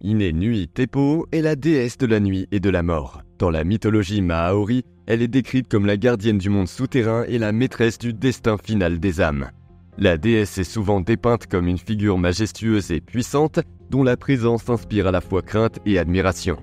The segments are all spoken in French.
Inenui Tepo est la déesse de la nuit et de la mort. Dans la mythologie maori, elle est décrite comme la gardienne du monde souterrain et la maîtresse du destin final des âmes. La déesse est souvent dépeinte comme une figure majestueuse et puissante, dont la présence inspire à la fois crainte et admiration.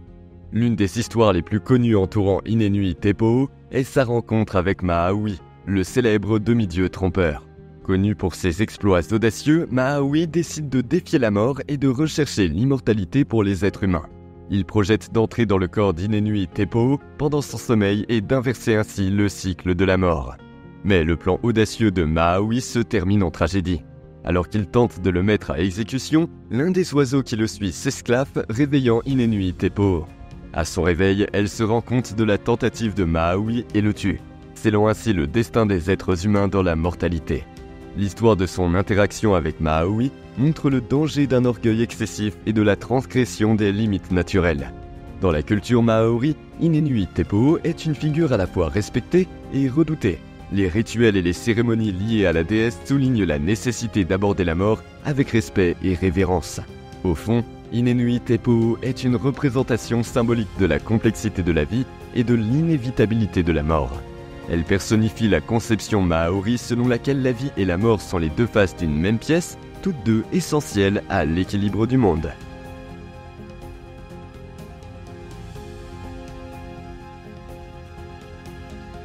L'une des histoires les plus connues entourant Inenui Tepo est sa rencontre avec Maui, le célèbre demi-dieu trompeur. Connu pour ses exploits audacieux, Maui décide de défier la mort et de rechercher l'immortalité pour les êtres humains. Il projette d'entrer dans le corps d'Inenui Tepo pendant son sommeil et d'inverser ainsi le cycle de la mort. Mais le plan audacieux de Maui se termine en tragédie. Alors qu'il tente de le mettre à exécution, l'un des oiseaux qui le suit s'esclaffe, réveillant Inenui Tepo. À son réveil, elle se rend compte de la tentative de Maui et le tue, scellant ainsi le destin des êtres humains dans la mortalité. L'histoire de son interaction avec Maui montre le danger d'un orgueil excessif et de la transgression des limites naturelles. Dans la culture maori, Inenui Tepo est une figure à la fois respectée et redoutée. Les rituels et les cérémonies liées à la déesse soulignent la nécessité d'aborder la mort avec respect et révérence. Au fond, Inenui Tepo est une représentation symbolique de la complexité de la vie et de l'inévitabilité de la mort. Elle personnifie la conception maori selon laquelle la vie et la mort sont les deux faces d'une même pièce, toutes deux essentielles à l'équilibre du monde.